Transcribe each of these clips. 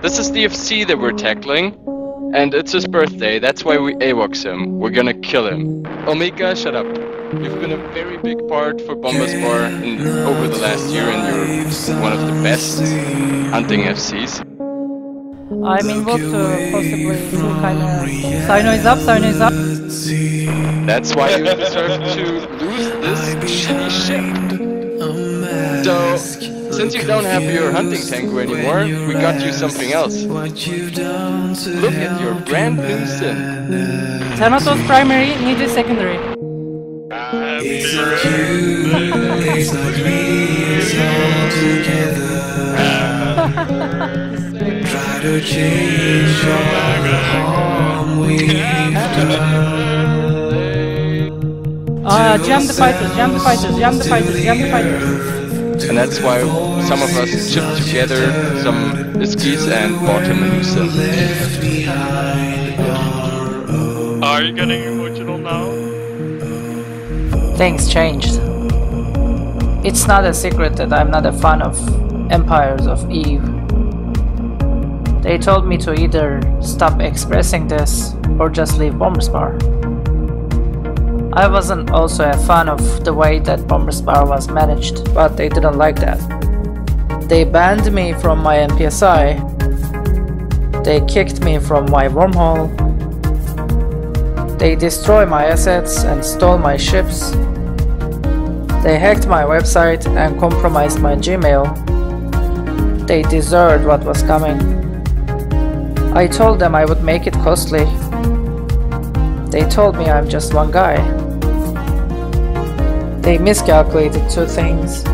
This is the FC that we're tackling, and it's his birthday. That's why we AWOX him. We're gonna kill him. Omega, shut up. You've been a very big part for Bombers Bar in, over the last year, and you're one of the best hunting FCs. I'm involved to possibly some kind of... Cyno is up, Cyno is up. That's why you deserve to lose this shitty ship. So, since you don't have your hunting Tengu anymore, we got you something else. Look at your brand new Sin. Thanatos primary, Nidri secondary. Try to change all the harm we've done. Uh, jam the fighters, jam the fighters, jam the fighters, jam the fighters. And that's why some of us chipped together some skis and bought him a new Sin. Are you getting emotional now? Things changed. It's not a secret that I'm not a fan of Empires of Eve. They told me to either stop expressing this or just leave Bombers Bar. I wasn't also a fan of the way that Bombers Bar was managed, but they didn't like that. They banned me from my NPSI. They kicked me from my wormhole. They destroyed my assets and stole my ships. They hacked my website and compromised my Gmail. They deserved what was coming. I told them I would make it costly. They told me I'm just one guy. They miscalculated two things.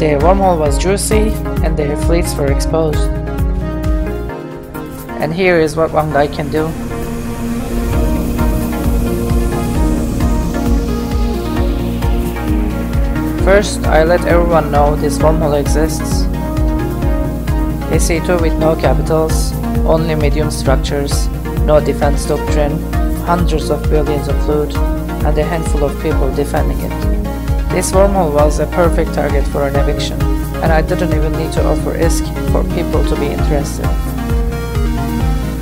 Their wormhole was juicy and their fleets were exposed. And here is what one guy can do. First, I let everyone know this wormhole exists. AC2 with no capitals, only medium structures, no defense doctrine, hundreds of billions of loot, and a handful of people defending it. This wormhole was a perfect target for an eviction, and I didn't even need to offer ISK for people to be interested.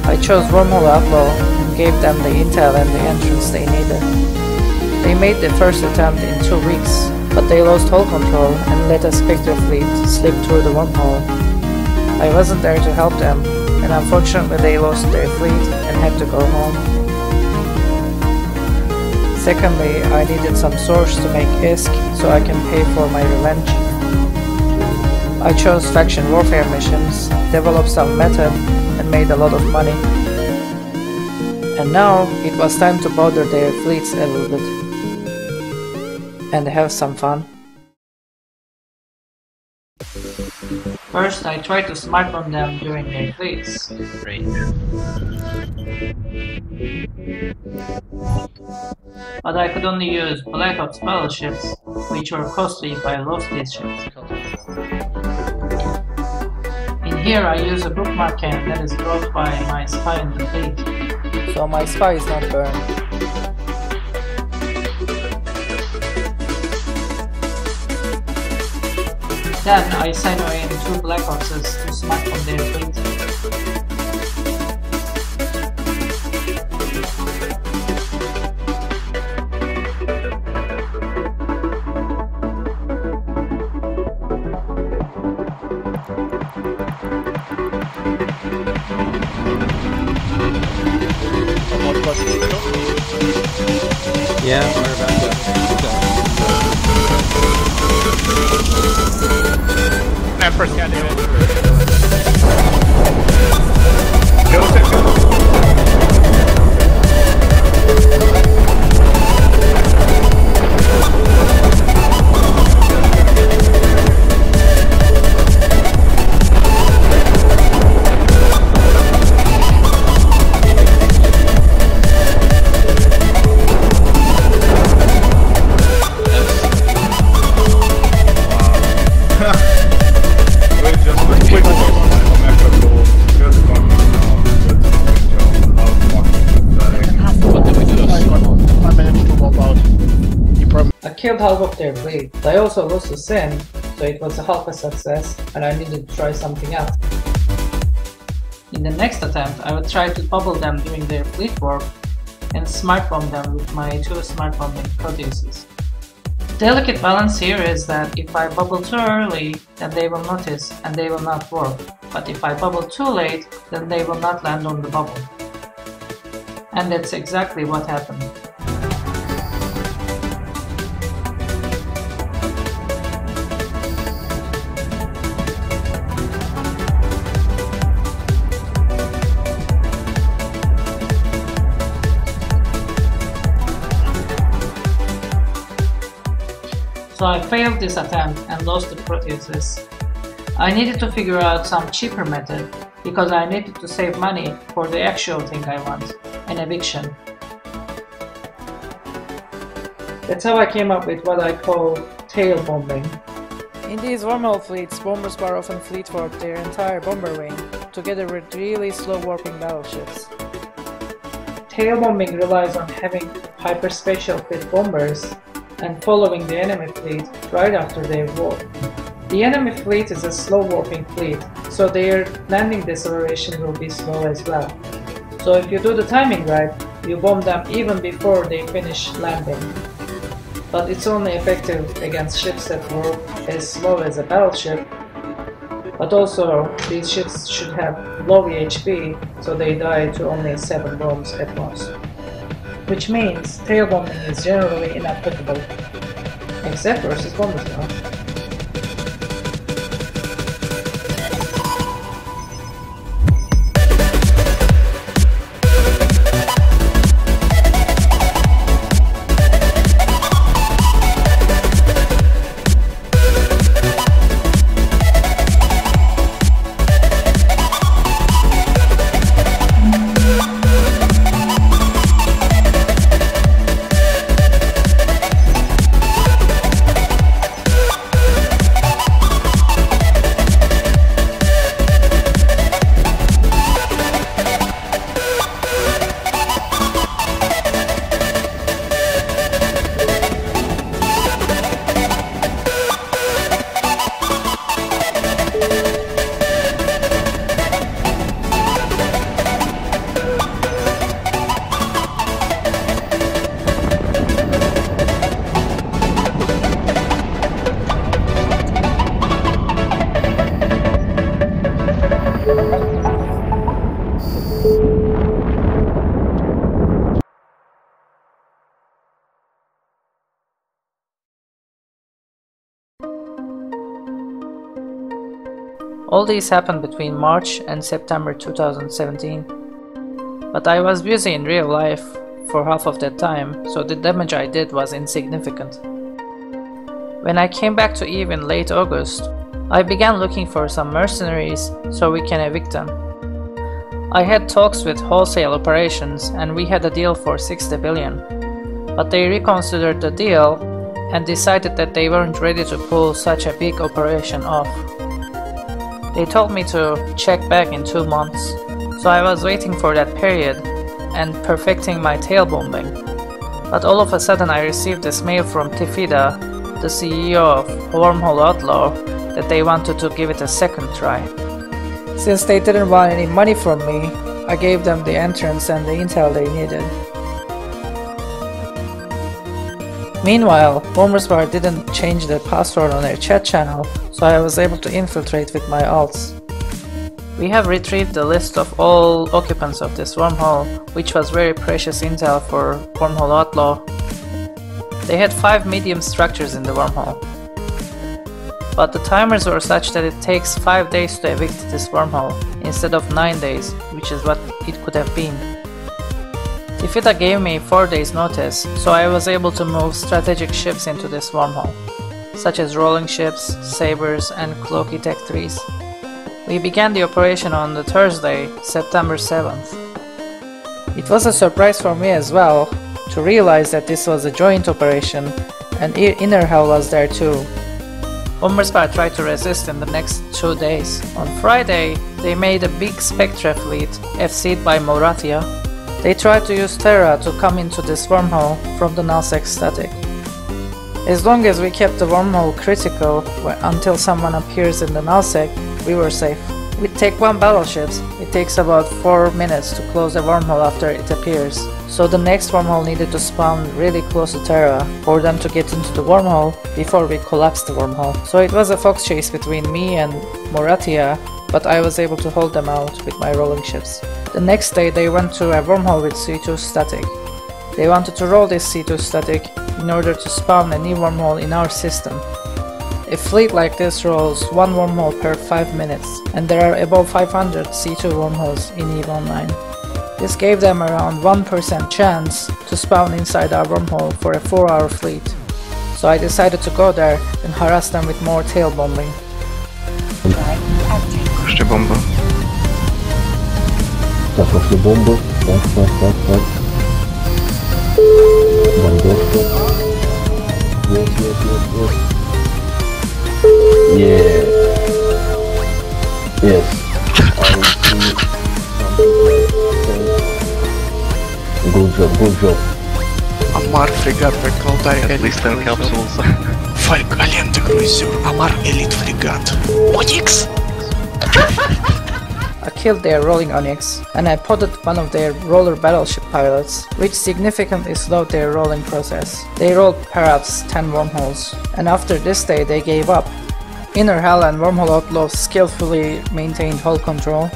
I chose Wormhole Outlaw and gave them the intel and the entrance they needed. They made the first attempt in two weeks, but they lost hole control and let a Spectre fleet slip through the wormhole. I wasn't there to help them, and unfortunately they lost their fleet and had to go home. Secondly, I needed some source to make ISK so I can pay for my revenge. I chose faction warfare missions, developed some method, and made a lot of money. And now it was time to bother their fleets a little bit. And have some fun. First, I tried to smart bomb them during their fleets. Great. But I could only use Black Ops battleships, which were costly if I lost these ships. In here I use a bookmark can that is brought by my spy in the fleet. So my spy is not burned. Then I send in two Black horses to smart from their fleet. Yeah, we're about to. Do it. Killed half of their fleet. I also lost a Sin, so it was a half a success and I needed to try something else. In the next attempt, I would try to bubble them during their fleet warp and smart bomb them with my two smart bombing Proteuses. The delicate balance here is that if I bubble too early, then they will notice and they will not warp, but if I bubble too late, then they will not land on the bubble. And that's exactly what happened. So I failed this attempt and lost the Proteuses. I needed to figure out some cheaper method because I needed to save money for the actual thing I want, an eviction. That's how I came up with what I call tail bombing. In these wormhole fleets, bombers bar often fleet warp their entire bomber wing, together with really slow warping battleships. Tail bombing relies on having hyperspatial fit bombers and following the enemy fleet right after they warp. The enemy fleet is a slow warping fleet, so their landing deceleration will be slow as well. So if you do the timing right, you bomb them even before they finish landing. But it's only effective against ships that warp as slow as a battleship, but also these ships should have low HP, so they die to only 7 bombs at most which means bombing is generally inapplicable, except versus bombers All this happened between March and September 2017. But I was busy in real life for half of that time, so the damage I did was insignificant. When I came back to Eve in late August, I began looking for some mercenaries so we can evict them. I had talks with wholesale operations and we had a deal for 60 billion, but they reconsidered the deal and decided that they weren't ready to pull such a big operation off. They told me to check back in two months, so I was waiting for that period and perfecting my tail bombing. But all of a sudden I received this mail from Tifida, the CEO of Wormhole Outlaw, that they wanted to give it a second try. Since they didn't want any money from me, I gave them the entrance and the intel they needed. Meanwhile, Bombers Bar didn't change their password on their chat channel, so I was able to infiltrate with my alts. We have retrieved the list of all occupants of this wormhole, which was very precious intel for Wormhole Outlaw. They had 5 medium structures in the wormhole. But the timers were such that it takes 5 days to evict this wormhole, instead of 9 days, which is what it could have been. Tifida gave me 4 days notice, so I was able to move strategic ships into this wormhole such as rolling ships, Sabres, and Cloaky Tech 3s. We began the operation on the Thursday, September 7th. It was a surprise for me as well to realize that this was a joint operation and Inner Hell was there too. Bombers Bar tried to resist in the next two days. On Friday, they made a big Spectre fleet, FC'd by Moratia. They tried to use Thera to come into this wormhole from the Nullsec static. As long as we kept the wormhole critical until someone appears in the nullsec, we were safe. With Tech 1 battleships, it takes about 4 minutes to close a wormhole after it appears. So the next wormhole needed to spawn really close to Thera for them to get into the wormhole before we collapsed the wormhole. So it was a fox chase between me and Moratia, but I was able to hold them out with my rolling ships. The next day they went to a wormhole with C2 static. They wanted to roll this C2 static in order to spawn a new wormhole in our system. A fleet like this rolls one wormhole per 5 minutes, and there are above 500 C2 wormholes in EVE Online. This gave them around 1% chance to spawn inside our wormhole for a 4 hour fleet. So I decided to go there and harass them with more tail bombing. Jeszcze bomba. Так, пошли бомбы. Так, так, так, так. Бомбежка. Yes, yes, yes, yes. Yeah. Yes. I will see something like Good job, good job. Амар фрегат приколтай. At least 10 capsules. Фальк Аленты Крузер. Амар элит фрегат. Оникс. I killed their rolling Onyx, and I potted one of their roller battleship pilots, which significantly slowed their rolling process. They rolled perhaps 10 wormholes, and after this day they gave up. Inner Hell and Wormhole Outlaw skillfully maintained hole control,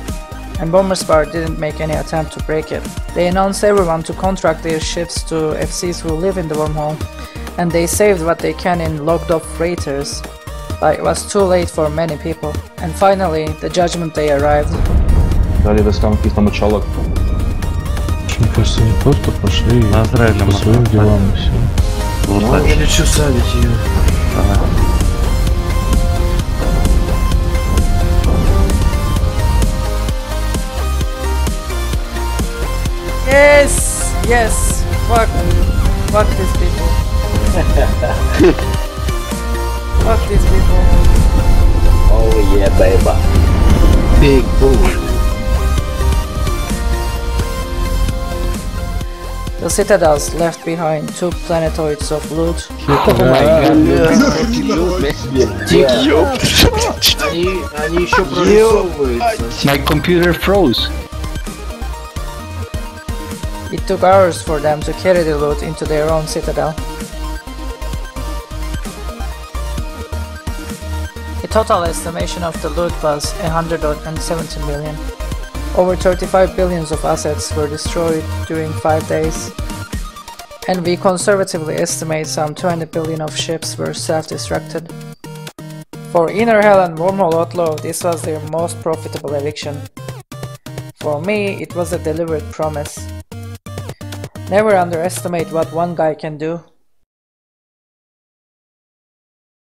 and Bombers Bar didn't make any attempt to break it. They announced everyone to contract their ships to FCs who live in the wormhole, and they saved what they can in locked off freighters, but it was too late for many people. And finally, the judgment day arrived. Дали доставки сначала. Просто не просто пошли и Израилем по своим делам и все. Ну, я лечу садить ее. Yes! Yes! Fuck! Fuck these people. Fuck these people. Oh yeah, baby. Big boom. The citadels left behind two planetoids of loot. Oh my god. My computer froze. It took hours for them to carry the loot into their own citadel. Total estimation of the loot was 170 million. Over 35 billions of assets were destroyed during 5 days. And we conservatively estimate some 20 billion of ships were self-destructed. For Inner Hell and Wormhole Outlaw, this was their most profitable eviction. For me, it was a deliberate promise. Never underestimate what one guy can do.